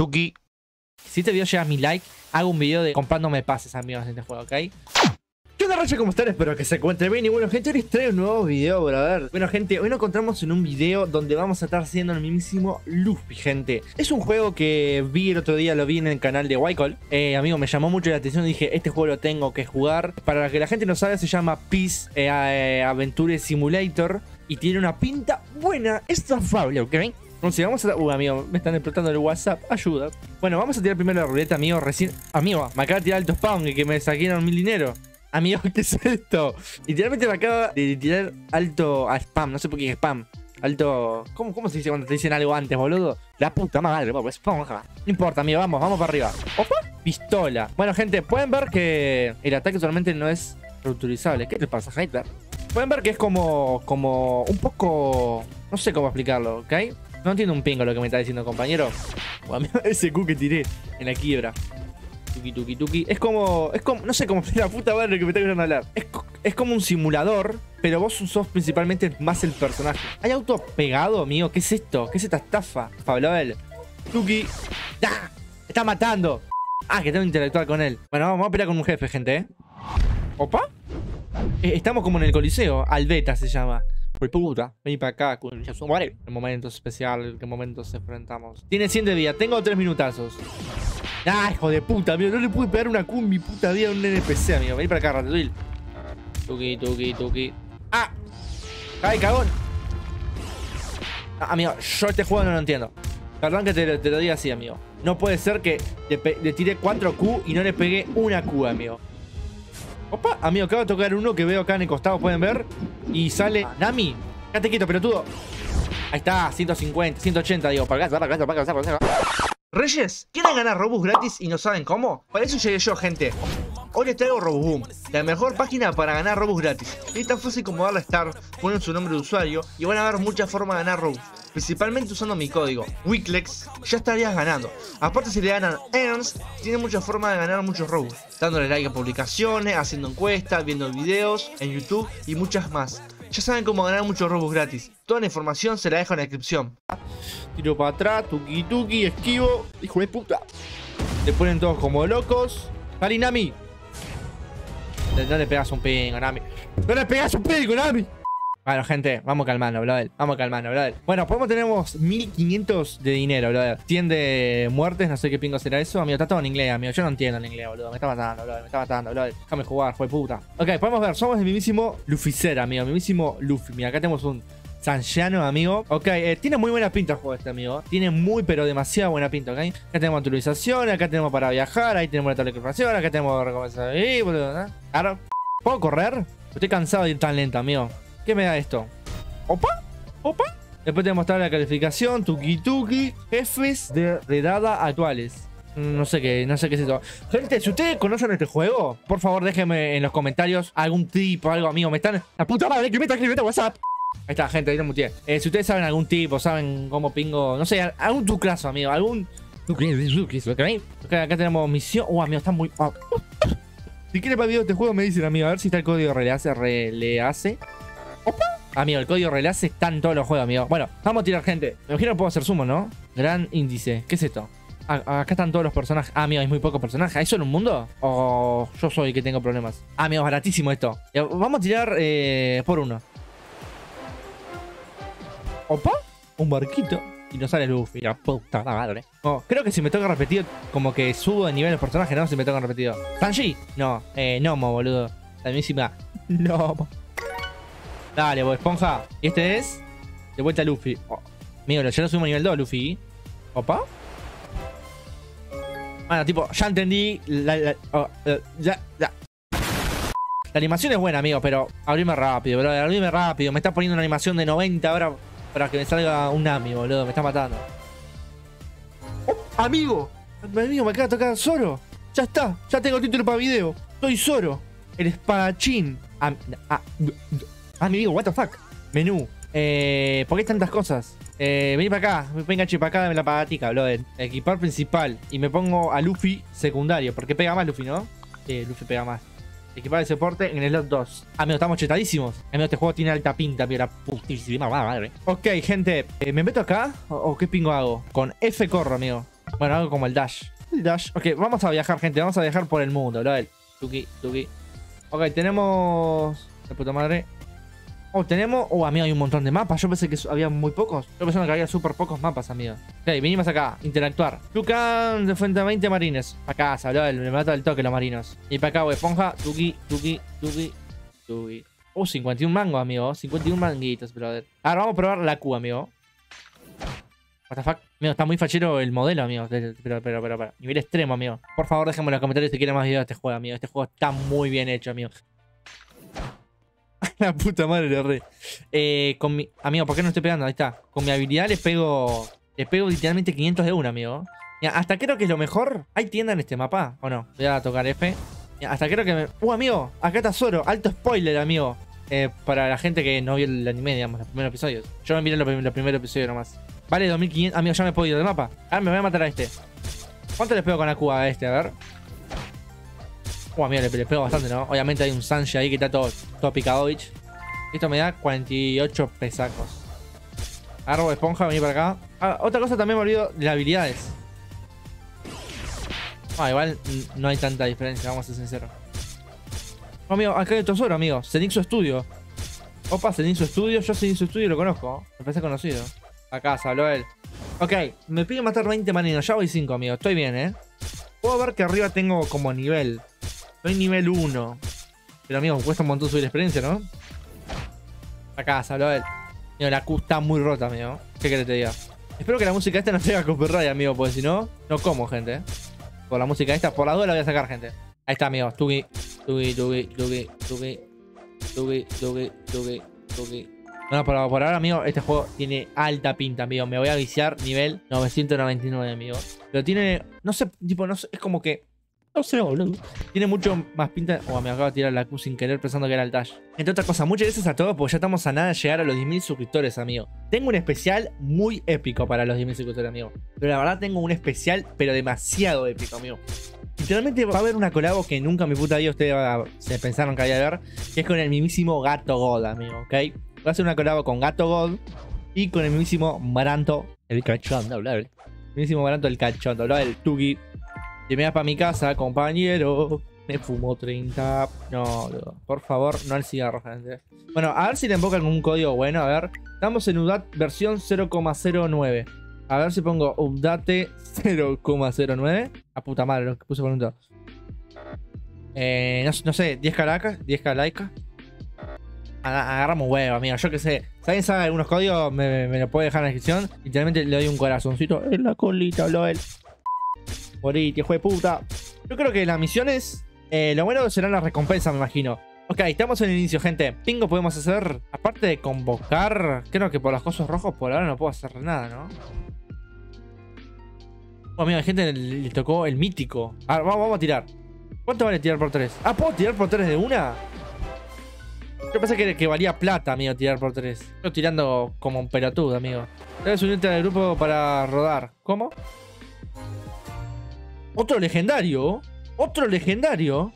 Tuki. Si este video llega a mi like, hago un video de comprándome pases, amigos, en este juego, ¿ok? ¿Qué onda, racha? ¿Cómo están? Espero que se encuentren bien. Y bueno, gente, hoy les traigo un nuevo video, ver. Bueno, gente, hoy nos encontramos en un video donde vamos a estar haciendo el mismísimo Luffy, gente. Es un juego que vi el otro día, lo vi en el canal de Wycol. Eh, amigo, me llamó mucho la atención. Dije, este juego lo tengo que jugar. Para que la gente no sabe, se llama Peace eh, eh, Adventure Simulator. Y tiene una pinta buena, estafable, ¿ok? Entonces vamos a... Uh, amigo, me están explotando el WhatsApp. Ayuda. Bueno, vamos a tirar primero la ruleta, amigo. Recién... Amigo, me acaba de tirar alto spawn y que me saquearon mil dinero. Amigo, ¿qué es esto? Literalmente me acaba de tirar alto a spam. No sé por qué es spam. Alto... ¿Cómo, ¿Cómo se dice cuando te dicen algo antes, boludo? La puta madre, pues esponja. No importa, amigo, vamos, vamos para arriba. ¡Opa! Pistola. Bueno, gente, pueden ver que el ataque solamente no es reutilizable. ¿Qué te pasa, Hyper? Pueden ver que es como... Como... Un poco... No sé cómo explicarlo, ¿ok? No entiendo un pingo lo que me está diciendo, compañero. ese Q que tiré en la quiebra. Tuki, tuki, tuki. Es como. Es como. No sé cómo la puta madre que me está queriendo hablar. Es, es, como un simulador, pero vos sos principalmente más el personaje. ¿Hay auto pegado, amigo? ¿Qué es esto? ¿Qué es esta estafa? Pablo Abel. Tuki. ¡Ah! ¡Está matando! Ah, que tengo que interactuar con él. Bueno, vamos a pelear con un jefe, gente, ¿eh? ¿Opa? Eh, estamos como en el coliseo. Albeta se llama. Puta, vení para acá, vale. El momento especial, en qué momento nos enfrentamos. Tiene 100 de vida, tengo 3 minutazos. Ah, hijo de puta, amigo. No le pude pegar una Q en mi puta vida a un NPC, amigo. Vení para acá, Ratatouille. Tuki, tuki, tuki. ¡Ah! ¡Ay, cagón! Ah, amigo, yo este juego no lo entiendo. Perdón que te, lo diga así, amigo. No puede ser que le, le tire 4 Q y no le pegué una Q, amigo. Opa, amigo, acabo de tocar uno que veo acá en el costado, pueden ver. Y sale Nami. Quédate quieto, pelotudo. Ahí está, 150, 180, digo. Para acá, para acá, para acá. Reyes, ¿quieren ganar Robux gratis y no saben cómo? Para eso llegué yo, gente. Hoy les traigo Roboboom, la mejor página para ganar Robux gratis. Es tan fácil como darle a Star, ponen su nombre de usuario y van a ver muchas formas de ganar Robux. Principalmente usando mi código, Weeklex, ya estarías ganando. Aparte si le ganan Earns, tiene muchas formas de ganar muchos Robux. Dándole like a publicaciones, haciendo encuestas, viendo videos en YouTube y muchas más. Ya saben cómo ganar muchos robos gratis. Toda la información se la dejo en la descripción. Tiro para atrás, tuki tuki, esquivo. Hijo de puta. Se ponen todos como locos. Nami. No le pegas un pingo, Nami. No le pegas un pingo, Nami. Bueno, gente, vamos calmando, brother. Vamos calmando, brother. Bueno, podemos tenemos 1500 de dinero, brother. 100 de muertes, no sé qué pingo será eso. Amigo, está todo en inglés, amigo. Yo no entiendo el inglés, boludo. Me está matando, brother. Me está matando, brother. Déjame jugar, fue puta. Ok, podemos ver. Somos el mismísimo Luficera, amigo. El mismísimo Luffy. Mira, acá tenemos un Sanjiano, amigo. Ok, eh, tiene muy buena pinta el juego este, amigo. Tiene muy, pero demasiado buena pinta, ¿ok? Acá tenemos actualización, acá tenemos para viajar, ahí tenemos la telecomunicación, acá tenemos ¿no? Claro. ¿Puedo correr? Estoy cansado de ir tan lento, amigo. ¿Qué me da esto? ¿Opa? ¿Opa? Después te mostrar la calificación, tuki tuki, jefes de redada actuales. No sé qué, no sé qué es eso. Gente, si ustedes conocen este juego, por favor déjenme en los comentarios algún tip o algo, amigo. Me están. La puta madre que me está escribiendo WhatsApp. Ahí está, gente, ahí lo muteé. Eh, si ustedes saben algún tip o saben cómo pingo, no sé, algún tuclazo, amigo, algún. Ok, acá tenemos misión. Uh, amigo, está muy. Oh. Si quieren para video de este juego, me dicen, amigo, a ver si está el código release. Release. Opa. Amigo, el código relace está en todos los juegos, amigo. Bueno, vamos a tirar gente. Me imagino que puedo hacer sumo, ¿no? Gran índice. ¿Qué es esto? acá están todos los personajes. Ah, amigo, hay muy pocos personajes. ¿Hay solo un mundo? ¿O yo soy el que tengo problemas? Ah, amigo, baratísimo esto. Vamos a tirar eh, por uno. ¿Opa? Un barquito. Y no sale Luffy. La puta madre. Oh, creo que si me toca repetido, como que subo de nivel el personaje, ¿no? Si me toca repetido. ¿Sanji? No. Eh, Nomo, boludo. La misma. Nomo. Dale, vos, esponja. Y este es. De vuelta a Luffy. Oh, amigo, yo no subimos a nivel 2, Luffy. Opa. Bueno, tipo, ya entendí. La, oh, eh, ya, ya. La animación es buena, amigo, pero abrime rápido, bro. Abrime rápido. Me está poniendo una animación de 90 ahora para que me salga un Nami, boludo. Me está matando. Oh, amigo. Amigo, me acaba de tocar Zoro. Ya está. Ya tengo título para video. Soy Zoro. El espadachín. Ah, ah, Ah, mi amigo, what the fuck. Menú. Eh, ¿Por qué tantas cosas? Eh, vení para acá. Venga, acá, dame la pagatica, brother. Equipar principal. Y me pongo a Luffy secundario. Porque pega más Luffy, ¿no? Sí, Luffy pega más. Equipar el soporte en el slot 2. Amigo, estamos chetadísimos. Amigo, este juego tiene alta pinta, mira. Putísima madre. Ok, gente. Eh, ¿Me meto acá? ¿O, qué pingo hago? Con F corro, amigo. Bueno, algo como el dash. El dash. Ok, vamos a viajar, gente. Vamos a viajar por el mundo, ¿lo? Tuki, tuki. Ok, tenemos... La puta madre. Oh, tenemos... Oh, amigo, hay un montón de mapas. Yo pensé que había muy pocos. Yo pensé que había súper pocos mapas, amigo. Ok, vinimos acá. Interactuar. Tucan de frente a 20 marines. Acá, LOL. Me mata el toque los marinos. Y para acá, esponja. Tuki, tuki, tuki, tuki. Oh, 51 mangos, amigo. 51 manguitos, brother. Ahora vamos a probar la Q, amigo. What? Amigo, está muy fachero el modelo, amigo. Pero, pero, pero, pero. Nivel extremo, amigo. Por favor, déjenme en los comentarios si quieren más videos de este juego, amigo. Este juego está muy bien hecho, amigo. La puta madre le re. Eh, con mi... Amigo, ¿por qué no estoy pegando? Ahí está. Con mi habilidad les pego... Les pego literalmente 500 de una, amigo. Mira, hasta creo que es lo mejor... ¿Hay tienda en este mapa? ¿O no? Voy a tocar F. hasta creo que me... ¡Uh, amigo! Acá está Zoro. Alto spoiler, amigo. Eh, para la gente que no vio el anime, digamos, los primeros episodios. Yo me miré los, los primeros episodios nomás. Vale, 2500. Amigo, ya me puedo ir del mapa. Ah, me voy a matar a este. ¿Cuánto le pego con la cuba a este? A ver. Uh, amigo, le, pego bastante, ¿no? Obviamente hay un Sanji ahí que está todo, todo picadovich. Esto me da 48 pesacos. Agarro esponja, vení para acá. Ah, otra cosa también me olvido de las habilidades. Ah, igual no hay tanta diferencia, vamos a ser sinceros. Oh, amigo, acá hay tesoro, amigo. Zenixo Studio. Opa, Zenixo Studio. Yo Zenixo Studio lo conozco. Me parece conocido. Acá se habló él. Ok, me pide matar 20 marinos. Ya voy 5, amigo. Estoy bien, ¿eh? Puedo ver que arriba tengo como nivel. Soy nivel 1. Pero, amigo, cuesta un montón subir experiencia, ¿no? Acá se habló él. Amigo, la Q está muy rota, amigo. ¿Qué querés que te diga? Espero que la música esta no tenga copyright, amigo. Porque si no, no como, gente. ¿eh? Por la música esta, por la duda la voy a sacar, gente. Ahí está, amigo. Tugi, tugi, tugi, tugi, tugi, tugi, tugi, tugi, tugi. No, por ahora, amigo, este juego tiene alta pinta, amigo. Me voy a viciar nivel 999, amigo. Pero tiene, no sé, tipo, no sé, es como que... No sé, boludo. Tiene mucho más pinta... Oh, me acabo de tirar la Q sin querer pensando que era el dash. Entre otras cosas, muchas gracias a todos porque ya estamos a nada de llegar a los 10.000 suscriptores, amigo. Tengo un especial muy épico para los 10.000 suscriptores, amigo. Pero la verdad tengo un especial, pero demasiado épico, amigo. Literalmente va a haber una colabo que nunca en mi puta vida ustedes se pensaron que había de ver, que es con el mismísimo Gato God, amigo, ¿ok? Va a hacer una colabo con Gato God y con el mismísimo Maranto, el cachondo, bla, El mismísimo Maranto, el cachondo, bla, el Tugi. Y me vas para mi casa, compañero. Me fumo 30. No, no, por favor, no al cigarro, gente. Bueno, a ver si le invocan un código bueno. A ver, estamos en UDAT versión 0,09. A ver si pongo update 0,09. A puta madre, lo que puse por un eh, no, sé, 10 caracas, 10 laicas. Agarramos huevo, amigo. Yo qué sé. Si alguien sabe algunos códigos, me, lo puede dejar en la descripción. Literalmente le doy un corazoncito en la colita, él. Morite, hijo de puta. Yo creo que las misiones, eh, lo bueno será la recompensa, me imagino. Ok, estamos en el inicio, gente. Pingo podemos hacer, aparte de convocar, creo que por los cosos rojos por ahora no puedo hacer nada, ¿no? Oh, mira, gente le, tocó el mítico. A ver, vamos, a tirar. ¿Cuánto vale tirar por tres? Ah, ¿puedo tirar por tres de una? Yo pensé que, que valía plata, amigo, tirar por tres. Estoy tirando como un pelotudo, amigo. Debes unirte al grupo para rodar. ¿Cómo? Otro legendario. Otro legendario.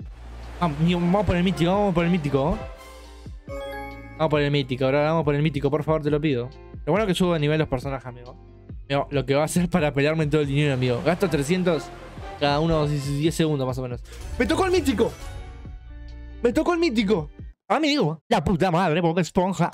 Ah, vamos por el mítico, vamos por el mítico. Vamos por el mítico, ahora vamos por el mítico, por favor, te lo pido. Lo bueno que subo de nivel los personajes, amigo lo que va a hacer para pelearme en todo el dinero, amigo. Gasto 300 cada uno 10 segundos más o menos. ¡Me tocó el mítico! ¡Me tocó el mítico! Amigo, la puta madre, porque esponja.